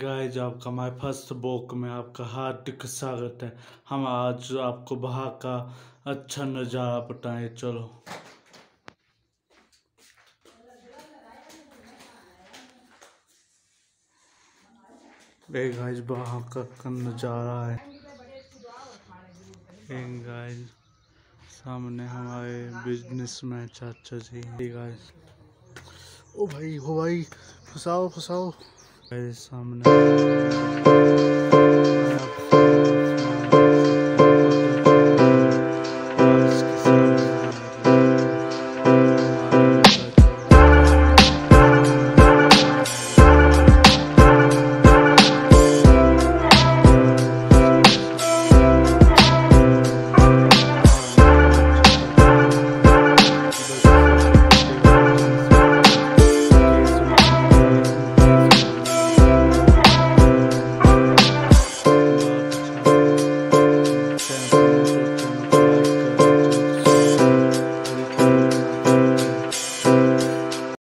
Guys आपका, हमारे first बोक में आपका हार्दिक स्वागत है। हम आज आपको वहाँ का अच्छा नज़ारा बताएँ, चलो। गाइज़ वहाँ का नज़ारा है। गाइज़ सामने हमारे बिज़नेस में चाचा जी गाइज़ ओ भाई हो भाई, फसाओ फसाओ। सामने।